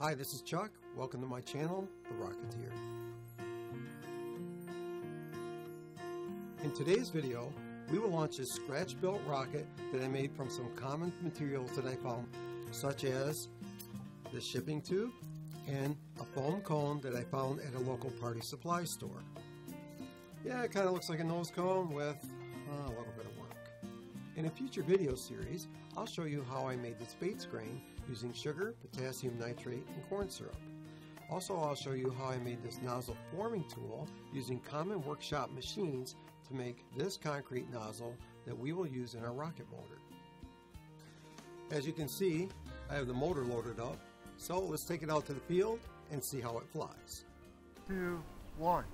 Hi, this is Chuck. Welcome to my channel, The Rocketeer. In today's video, we will launch a scratch-built rocket that I made from some common materials that I found, such as the shipping tube and a foam cone that I found at a local party supply store. Yeah, it kind of looks like a nose cone with uh, a little bit of work. In a future video series, I'll show you how I made this base grain using sugar, potassium nitrate, and corn syrup. Also, I'll show you how I made this nozzle forming tool using common workshop machines to make this concrete nozzle that we will use in our rocket motor. As you can see, I have the motor loaded up, so let's take it out to the field and see how it flies. Two, one.